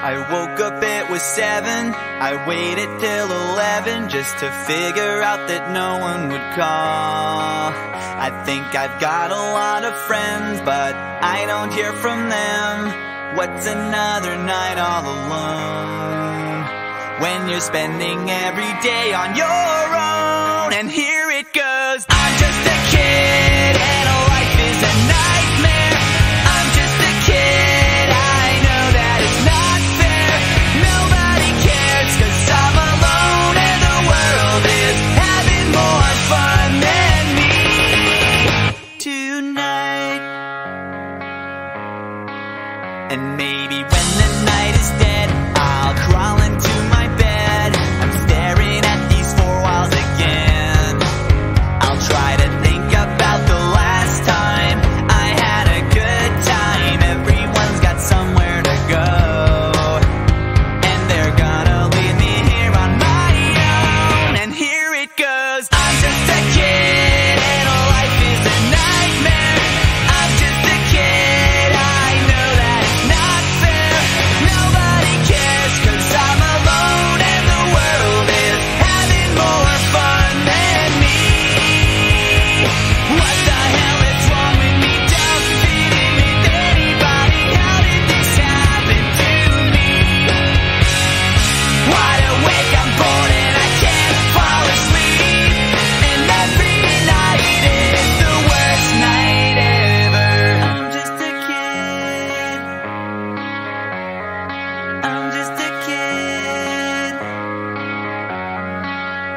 I woke up, it was seven. I waited till eleven just to figure out that no one would call. I think I've got a lot of friends, but I don't hear from them. What's another night all alone? When you're spending every day on your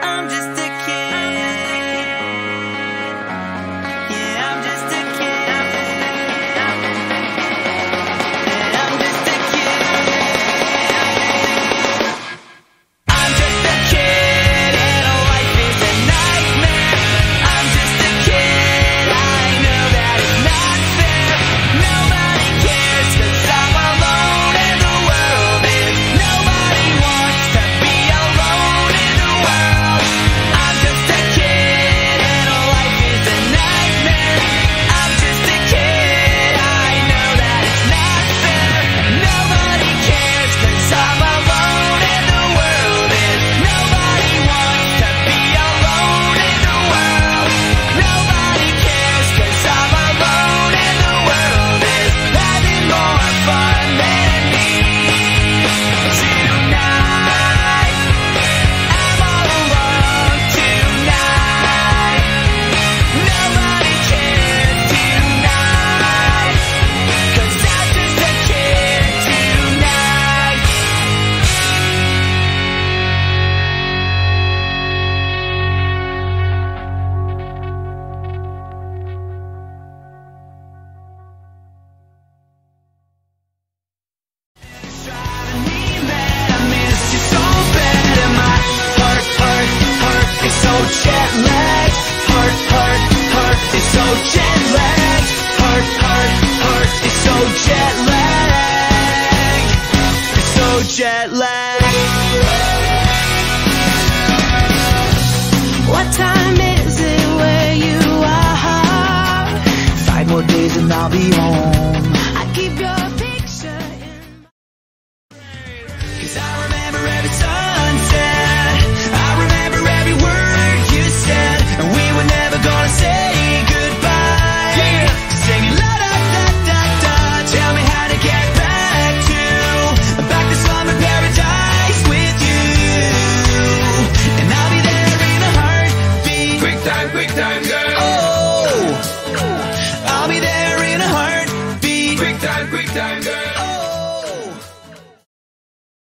I'm just jet lag. What time is it where you are? Five more days and I'll be home. time, girl.